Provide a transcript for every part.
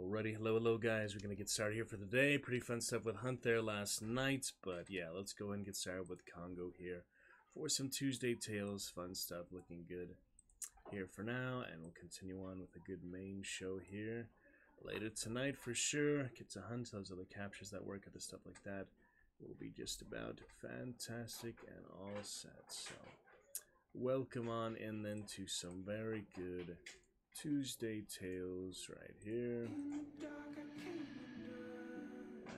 Alrighty, hello, hello, guys. We're gonna get started here for the day. Pretty fun stuff with Hunt there last night, but yeah, let's go and get started with Congo here for some Tuesday Tales. Fun stuff, looking good here for now, and we'll continue on with a good main show here later tonight for sure. Get to Hunt, those other captures that work, other stuff like that will be just about fantastic and all set. So, welcome on in then to some very good Tuesday Tales right here.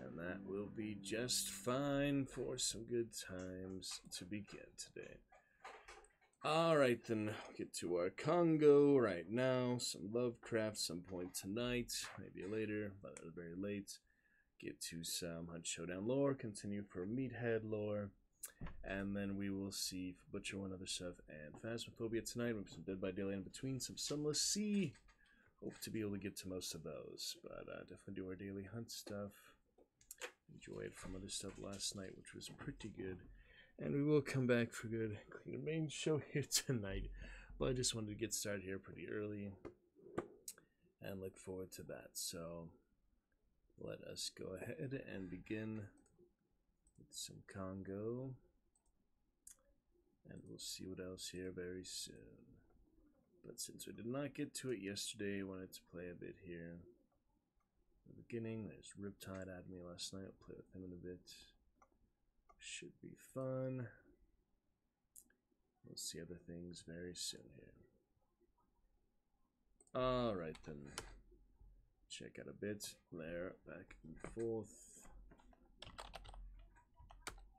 And that will be just fine for some good times to begin today. Alright, then get to our Congo right now. Some Lovecraft some point tonight, maybe later, but very late. Get to some Hunt Showdown lore, continue for Meathead lore. And then we will see Butcher One other stuff and Phasmophobia tonight. We'll some Dead by Daylight in between, some Sunless Sea. Hope to be able to get to most of those, but uh, definitely do our daily hunt stuff. Enjoyed from other stuff last night, which was pretty good. And we will come back for good clean main show here tonight. But I just wanted to get started here pretty early and look forward to that. So let us go ahead and begin with some Congo. And we'll see what else here very soon. But since we did not get to it yesterday, I wanted to play a bit here. The beginning, there's Riptide at me last night. I'll play with him in a bit. Should be fun. We'll see other things very soon here. Alright then. Check out a bit. There, back and forth.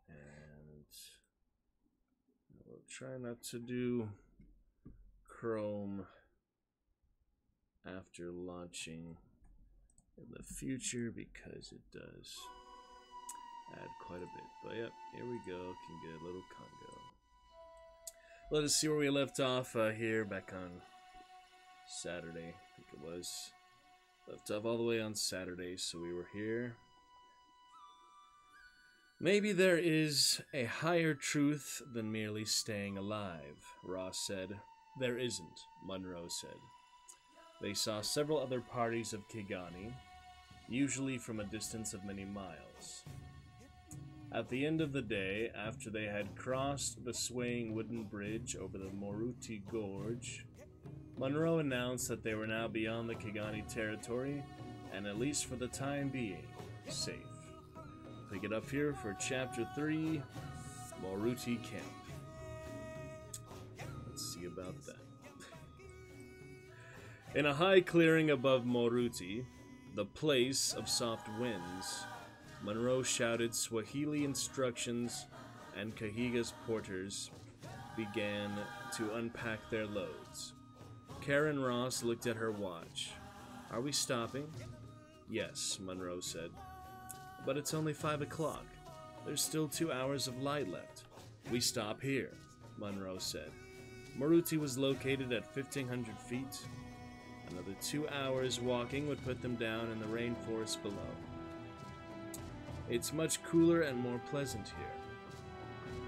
And we'll try not to do Chrome after launching in the future because it does add quite a bit. But yep, here we go. Can get a little Congo. Let us see where we left off uh, here back on Saturday. I think it was. Left off all the way on Saturday, so we were here. Maybe there is a higher truth than merely staying alive, Ross said. There isn't, Munro said. They saw several other parties of Kigani, usually from a distance of many miles. At the end of the day, after they had crossed the swaying wooden bridge over the Moruti Gorge, Munro announced that they were now beyond the Kigani territory, and at least for the time being, safe. Pick it up here for Chapter 3, Moruti Camp. Let's see about that. In a high clearing above Moruti, the place of soft winds, Munro shouted Swahili instructions, and Kahiga's porters began to unpack their loads. Karen Ross looked at her watch. Are we stopping? Yes, Munro said. But it's only five o'clock. There's still two hours of light left. We stop here, Munro said. Moruti was located at 1500 feet. Another two hours walking would put them down in the rainforest below. It's much cooler and more pleasant here.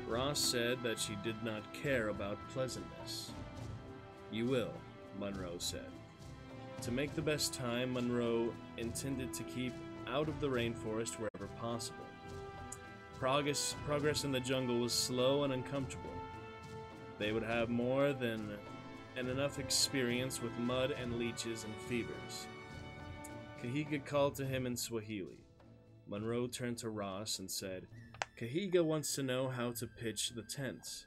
Ross said that she did not care about pleasantness. You will, Munro said. To make the best time, Munro intended to keep out of the rainforest wherever possible. Progress, progress in the jungle was slow and uncomfortable. They would have more than and enough experience with mud and leeches and fevers. Kahiga called to him in Swahili. Munro turned to Ross and said, Kahiga wants to know how to pitch the tents.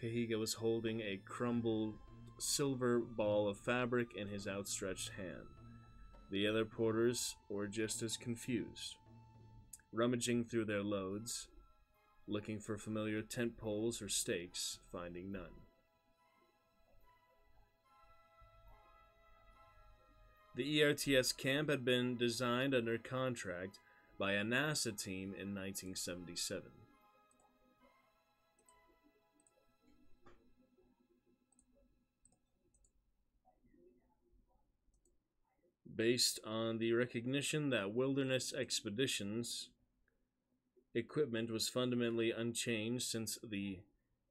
Kahiga was holding a crumbled silver ball of fabric in his outstretched hand. The other porters were just as confused. Rummaging through their loads, looking for familiar tent poles or stakes, finding none. The ERTS camp had been designed under contract by a NASA team in 1977. Based on the recognition that wilderness expeditions equipment was fundamentally unchanged since the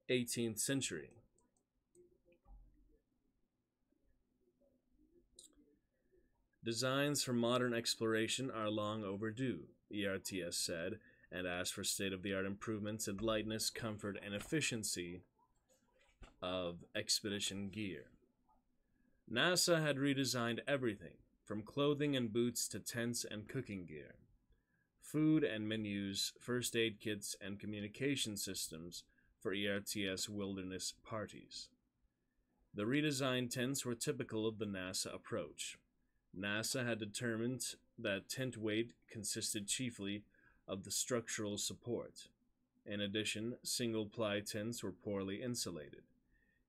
18th century. Designs for modern exploration are long overdue, ERTS said, and asked for state of the art improvements in lightness, comfort, and efficiency of expedition gear. NASA had redesigned everything, from clothing and boots to tents and cooking gear. Food and menus, first aid kits, and communication systems for ERTS wilderness parties. The redesigned tents were typical of the NASA approach. NASA had determined that tent weight consisted chiefly of the structural support. In addition, single ply tents were poorly insulated.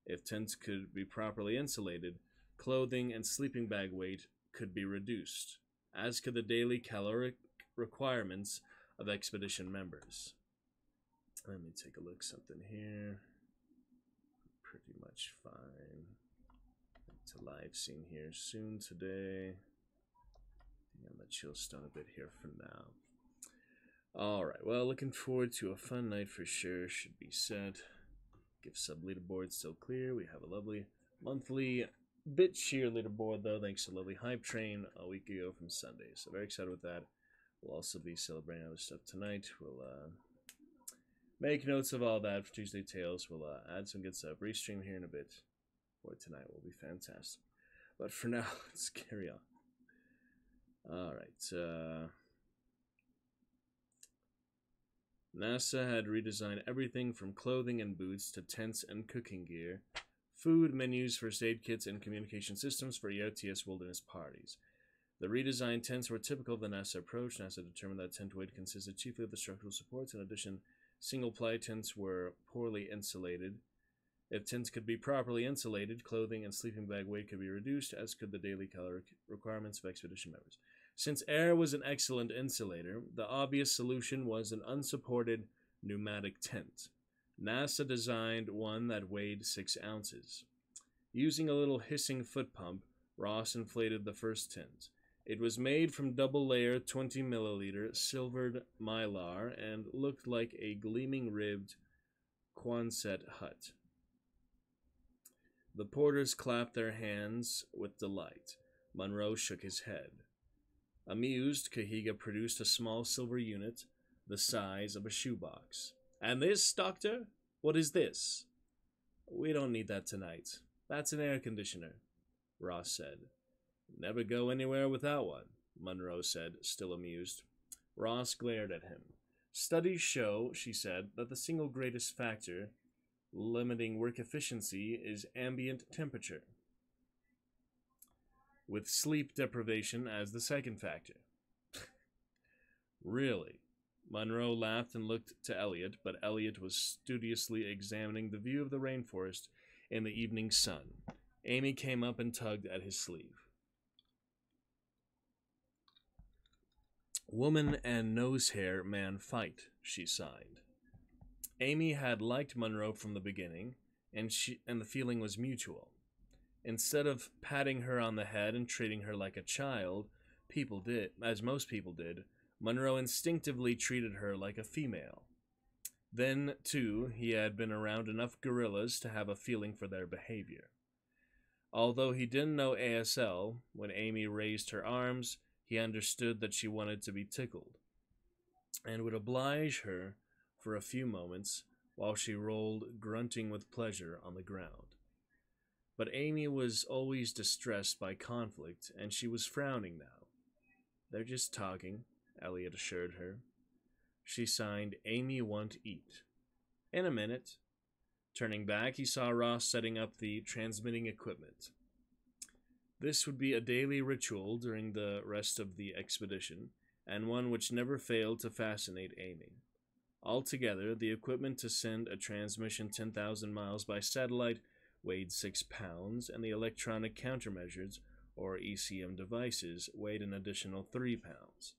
If tents could be properly insulated, clothing and sleeping bag weight could be reduced, as could the daily caloric requirements of expedition members. Let me take a look something here. Pretty much fine. To live scene here soon today. I'm gonna chill stone a bit here for now. Alright, well, looking forward to a fun night for sure. Should be set. Give sub leaderboard still clear. We have a lovely monthly bit sheer leaderboard though, thanks to lovely hype train a week ago from Sunday. So very excited with that. We'll also be celebrating other stuff tonight. We'll uh, make notes of all that for Tuesday Tales. We'll uh, add some good stuff. Restream here in a bit. Boy, tonight will be fantastic. But for now, let's carry on. All right. Uh, NASA had redesigned everything from clothing and boots to tents and cooking gear, food, menus, first aid kits, and communication systems for ERTS wilderness parties. The redesigned tents were typical of the NASA approach. NASA determined that tent weight consisted chiefly of the structural supports. In addition, single ply tents were poorly insulated. If tents could be properly insulated, clothing and sleeping bag weight could be reduced, as could the daily caloric requirements of expedition members. Since air was an excellent insulator, the obvious solution was an unsupported pneumatic tent. NASA designed one that weighed 6 ounces. Using a little hissing foot pump, Ross inflated the first tent. It was made from double layer 20 milliliter silvered mylar and looked like a gleaming ribbed Quonset hut. The porters clapped their hands with delight. Munro shook his head. Amused, Kahiga produced a small silver unit the size of a shoebox. And this, Doctor? What is this? We don't need that tonight. That's an air conditioner, Ross said. Never go anywhere without one, Munro said, still amused. Ross glared at him. Studies show, she said, that the single greatest factor limiting work efficiency is ambient temperature with sleep deprivation as the second factor. really? Munro laughed and looked to Elliot, but Elliot was studiously examining the view of the rainforest in the evening sun. Amy came up and tugged at his sleeve. Woman and nose hair man fight, she sighed. Amy had liked Munro from the beginning, and she and the feeling was mutual. Instead of patting her on the head and treating her like a child, people did, as most people did, Munro instinctively treated her like a female. Then, too, he had been around enough gorillas to have a feeling for their behavior. Although he didn't know ASL, when Amy raised her arms, he understood that she wanted to be tickled, and would oblige her for a few moments while she rolled, grunting with pleasure, on the ground. But Amy was always distressed by conflict, and she was frowning now. They're just talking, Elliot assured her. She signed, Amy won't eat. In a minute. Turning back, he saw Ross setting up the transmitting equipment. This would be a daily ritual during the rest of the expedition, and one which never failed to fascinate Amy. Altogether, the equipment to send a transmission 10,000 miles by satellite weighed 6 pounds, and the electronic countermeasures, or ECM devices, weighed an additional 3 pounds.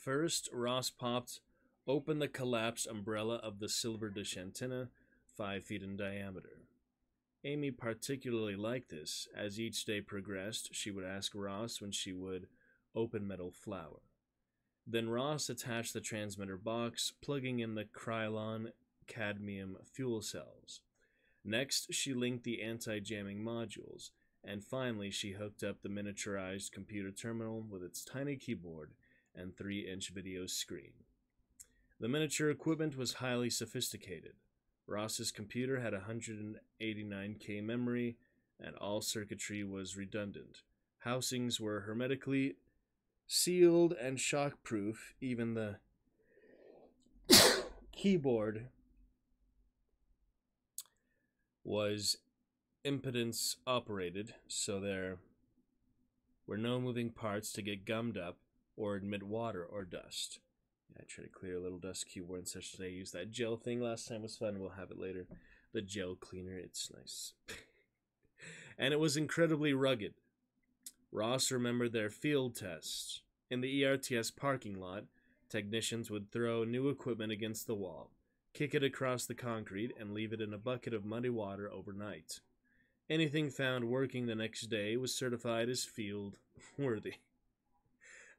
First, Ross popped open the collapsed umbrella of the silver dish antenna, 5 feet in diameter. Amy particularly liked this. As each day progressed, she would ask Ross when she would open metal flower. Then Ross attached the transmitter box, plugging in the Krylon cadmium fuel cells. Next, she linked the anti jamming modules, and finally she hooked up the miniaturized computer terminal with its tiny keyboard and 3 inch video screen. The miniature equipment was highly sophisticated. Ross's computer had 189K memory, and all circuitry was redundant. Housings were hermetically sealed and shockproof. Even the keyboard was impedance operated, so there were no moving parts to get gummed up or admit water or dust. I try to clear a little dust keyboard and such today. I used that gel thing last time. Was fun. We'll have it later. The gel cleaner. It's nice. and it was incredibly rugged. Ross remembered their field tests. In the ERTS parking lot, technicians would throw new equipment against the wall, kick it across the concrete, and leave it in a bucket of muddy water overnight. Anything found working the next day was certified as field worthy.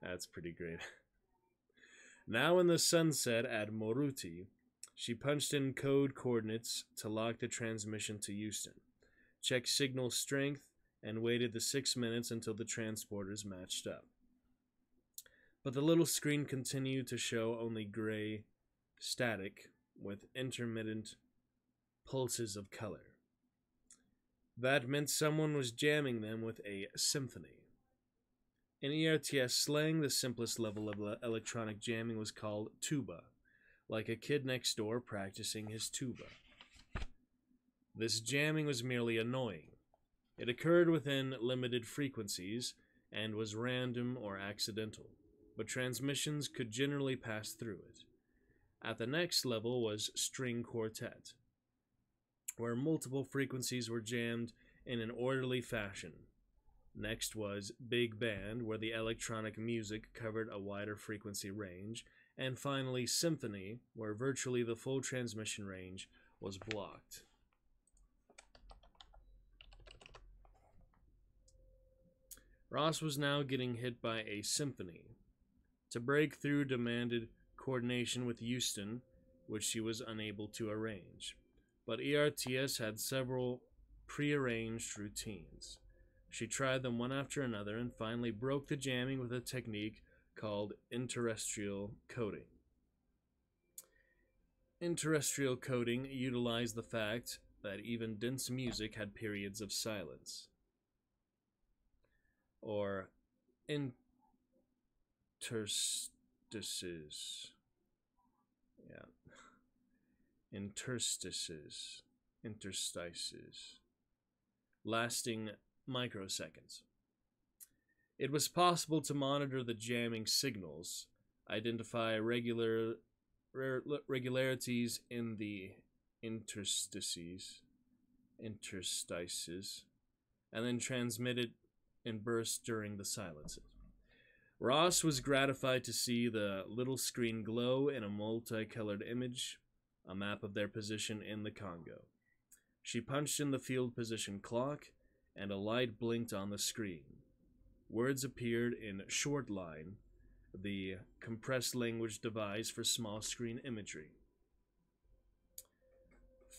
That's pretty great. Now in the sunset at Moruti, she punched in code coordinates to lock the transmission to Houston, checked signal strength, and waited the six minutes until the transporters matched up. But the little screen continued to show only gray static with intermittent pulses of color. That meant someone was jamming them with a symphony. In ERTS slang, the simplest level of electronic jamming was called tuba, like a kid next door practicing his tuba. This jamming was merely annoying. It occurred within limited frequencies and was random or accidental, but transmissions could generally pass through it. At the next level was string quartet, where multiple frequencies were jammed in an orderly fashion Next was Big Band, where the electronic music covered a wider frequency range. And finally, Symphony, where virtually the full transmission range was blocked. Ross was now getting hit by a symphony. To break through demanded coordination with Houston, which she was unable to arrange. But ERTS had several prearranged routines. She tried them one after another and finally broke the jamming with a technique called interstitial coding. Interstitial coding utilized the fact that even dense music had periods of silence. Or interstices. Yeah. Interstices. Interstices. Lasting microseconds. It was possible to monitor the jamming signals, identify regular regularities in the interstices, interstices, and then transmit it in bursts during the silences. Ross was gratified to see the little screen glow in a multicolored image, a map of their position in the Congo. She punched in the field position clock and a light blinked on the screen. Words appeared in short line, the compressed language device for small screen imagery.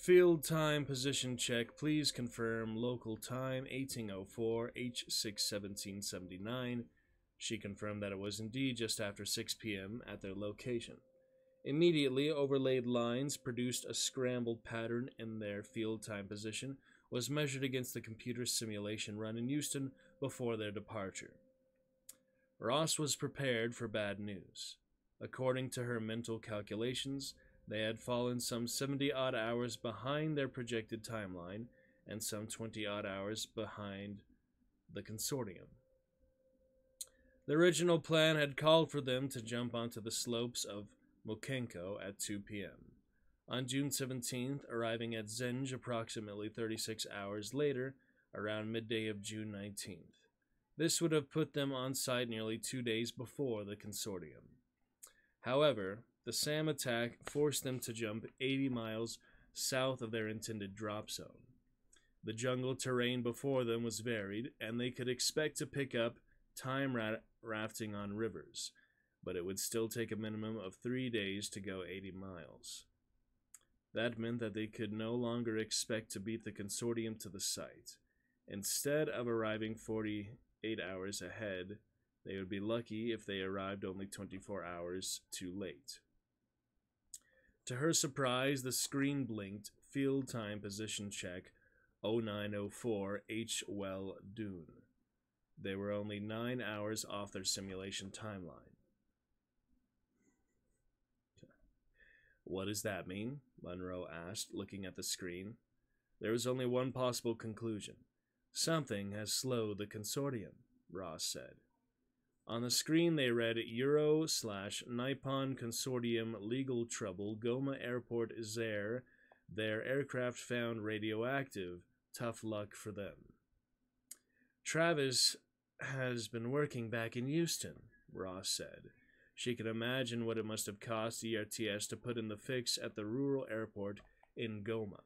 Field time position check. Please confirm local time 1804 H61779. She confirmed that it was indeed just after 6 p.m. at their location. Immediately, overlaid lines produced a scrambled pattern in their field time position, was measured against the computer simulation run in Houston before their departure. Ross was prepared for bad news. According to her mental calculations, they had fallen some 70 odd hours behind their projected timeline and some 20 odd hours behind the consortium. The original plan had called for them to jump onto the slopes of Mukenko at 2 p.m. On June 17th, arriving at Zinj approximately 36 hours later, around midday of June 19th. This would have put them on site nearly two days before the consortium. However, the SAM attack forced them to jump 80 miles south of their intended drop zone. The jungle terrain before them was varied, and they could expect to pick up time ra- rafting on rivers, but it would still take a minimum of three days to go 80 miles. That meant that they could no longer expect to beat the consortium to the site. Instead of arriving 48 hours ahead, they would be lucky if they arrived only 24 hours too late. To her surprise, the screen blinked field time position check 0904 H. Well Dune. They were only nine hours off their simulation timeline. What does that mean? Munro asked, looking at the screen. There was only one possible conclusion. Something has slowed the consortium, Ross said. On the screen, they read Euro slash Nippon Consortium legal trouble. Goma Airport is there. Their aircraft found radioactive. Tough luck for them. Travis has been working back in Houston, Ross said. She could imagine what it must have cost ERTS to put in the fix at the rural airport in Goma.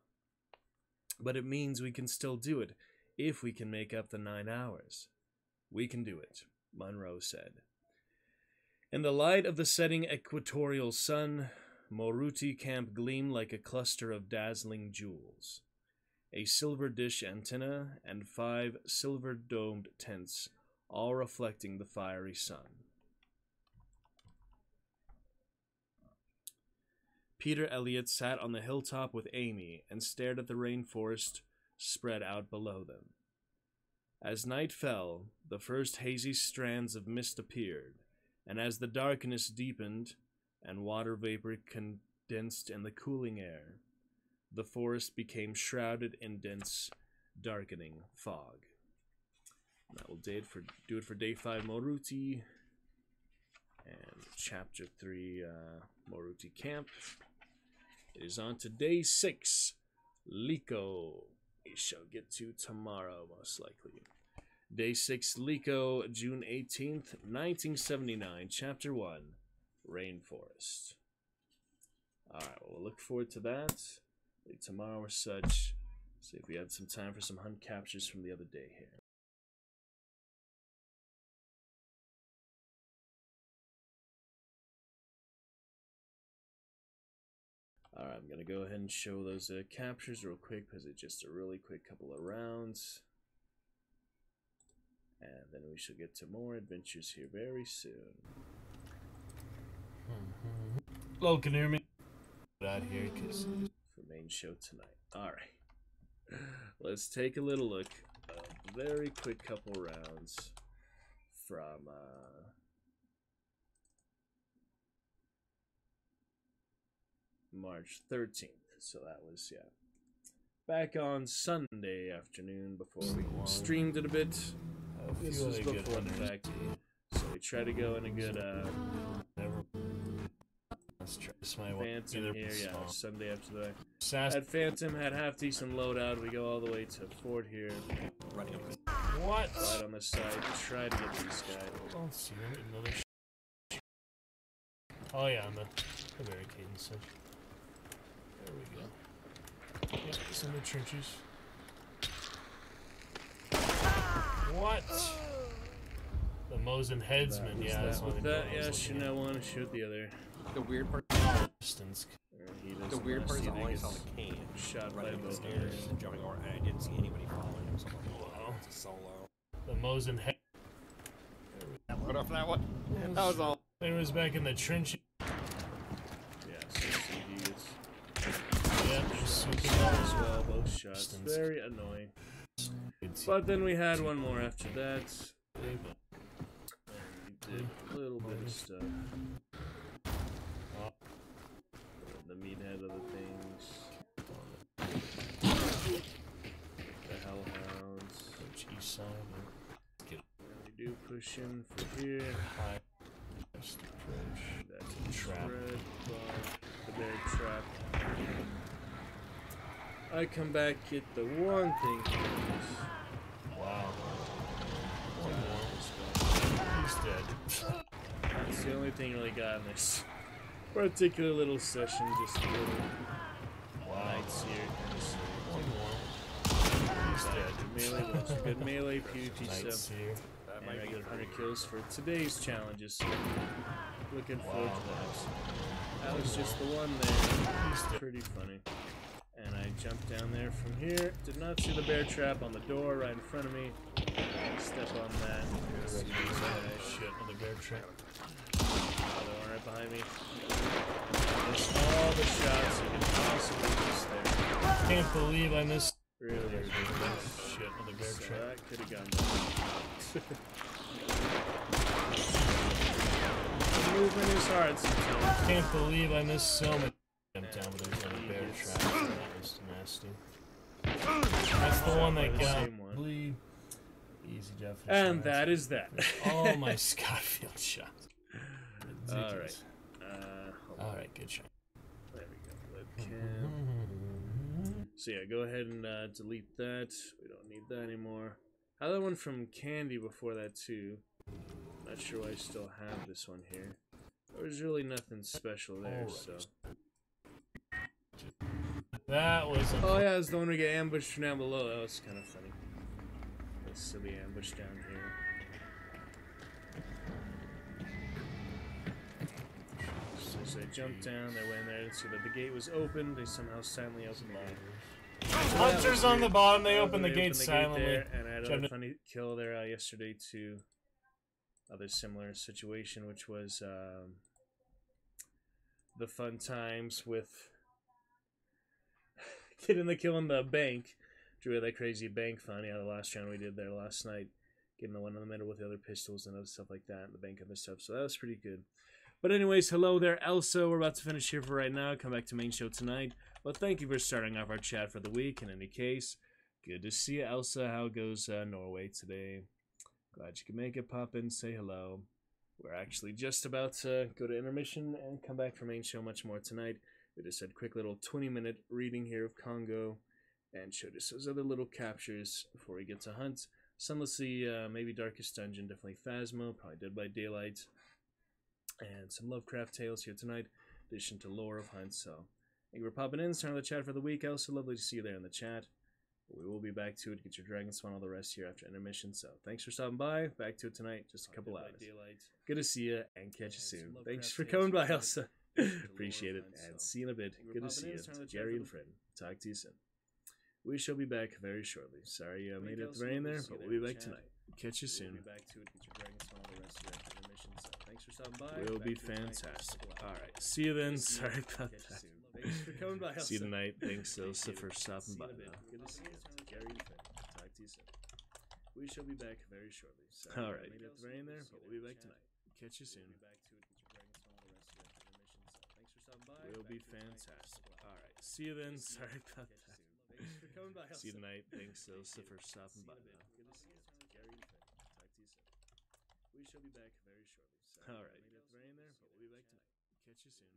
But it means we can still do it if we can make up the nine hours. We can do it, Munro said. In the light of the setting equatorial sun, Moruti Camp gleamed like a cluster of dazzling jewels. A silver dish antenna and five silver domed tents, all reflecting the fiery sun. Peter Elliot sat on the hilltop with Amy and stared at the rainforest spread out below them. As night fell, the first hazy strands of mist appeared, and as the darkness deepened and water vapor condensed in the cooling air, the forest became shrouded in dense, darkening fog. And that will do it for do it for day five Moruti and chapter three uh, Moruti Camp. It is on to day six, Liko. We shall get to tomorrow, most likely. Day six, Liko, June 18th, 1979, Chapter 1, Rainforest. Alright, well, we'll look forward to that. Maybe tomorrow or such. See if we have some time for some hunt captures from the other day here. Alright, I'm gonna go ahead and show those uh, captures real quick because it's just a really quick couple of rounds. And then we shall get to more adventures here very soon. Hello, can you hear me? Out here, cause for main show tonight. Alright. Let's take a little look. A very quick couple rounds from uh March 13th. So that was yeah. Back on Sunday afternoon before we streamed it a bit. a This was before the fact. So we try to go in a good uh Never. Let's try this my way. Phantom here, yeah. Sunday after that. Sass. Had Phantom, had half decent loadout. We go all the way to Fort here, running up What? right on the side. Try to get these guys. I don't see. Another. Oh yeah, on the, the barricade and such. There we go. Yep, it's in the trenches. What? The Mosin headsman, Was yeah, that's what with that, call it. I yeah, shoot looking that one, shoot the other. the weird part. Distance. The weird part is see I only gets saw the cane shot by running up the stairs and jumping over, and I didn't see anybody following him. So I'm like, Wow. wow, it's a solo. The Mosin head. Put off that one. That was all. It was back in the trench. Yeah, so he gets Yeah, just swooping shot out as well, both shots. Very annoying. But then we had one more after that. And we did a little bit of stuff. Oh. The meathead of the things. The hellhounds. Side. And we do push in for here. high. That's a Trap. The bear trap. I come back, get the one thing. Wow. One more. He's dead. That's the only thing really got in this particular little session. Just a little Wow. here. One more. He's dead. melee, also good melee PvP stuff. here. And might regular 100 kills for today's challenges. So looking forward Wow. to that. That was just the one there. He's. Pretty funny. Jumped down there from here. Did not see the bear trap on the door right in front of me. Step on that. Shit, another bear trap. Another one right behind me. Missed all the shots you could possibly miss there. Can't believe I missed. Really. Shit, another bear So trap. that could have gone the movement is hard sometimes. Can't believe I missed so much. Jumped down, there's another bear trap. So That was nasty. That's the one that got same one. bleed. Easy definition. And that is that. all my Scottfield shots. All right. Uh, all right. good shot. There we go. Webcam. So yeah, go ahead and uh, delete that. We don't need that anymore. I had that one from Candy before that too. Not sure why I still have this one here. There's really nothing special there, Alright. so. That was a Oh yeah, it's the one we get ambushed from down below. That was kind of funny. Let's silly ambush down here. So, so they jumped down, they went in there to see that the gate was open. They somehow silently opened the gate. Hunters on the bottom. They Uh, open the gate silently. there, and I had a funny kill there uh, yesterday too. Other similar situation, which was um, the fun times with getting the kill in the bank. Drew had that crazy bank fun. Yeah, the last round we did there last night, getting the one in the middle with the other pistols and other stuff like that, and the bank other stuff. So that was pretty good. But anyways, hello there, Elsa. We're about to finish here for right now. Come back to main show tonight. Well, thank you for starting off our chat for the week. In any case, good to see you, Elsa. How goes uh, Norway today? Glad you could make it. Pop in, say hello. We're actually just about to go to intermission and come back for main show much more tonight. We just had a quick little 20 minute reading here of Congo and showed us those other little captures before we get to hunt. Sunless Sea, uh, maybe Darkest Dungeon, definitely Phasma, probably Dead by Daylight, and some Lovecraft tales here tonight, in addition to lore of Hunt. So, thank you for popping in, starting the chat for the week. Also, lovely to see you there in the chat. We will be back to it. Get your dragon spawn, all the rest here after intermission. So, thanks for stopping by. Back to it tonight. Just a couple hours. Good to see you and catch you soon. Thanks for coming by, Elsa. Appreciate it and see you in a bit. Good to see you. Gary and Fred. Talk to you soon. We shall be back very shortly. Sorry uh, I made it the very there, but we'll be back tonight. Catch you soon. Will be fantastic. All right. See you then. Sorry about that. Thanks for coming by. See you tonight. Thanks, Elsa, for stopping by. Good to see you. Gary and Fred. Talk to you soon. We shall be back very shortly. Sorry All right. Made it the very there, but we'll be back tonight. Catch you soon. Will be fantastic. All right. See you then. Sorry about that. Thanks for coming by. See you tonight. Thanks, Elsa, for stopping by. Good to see you. Gary and Fred. Talk to you soon. We shall be back very shortly. All right. Made it at the very end there, but we'll be back tonight. Catch you soon.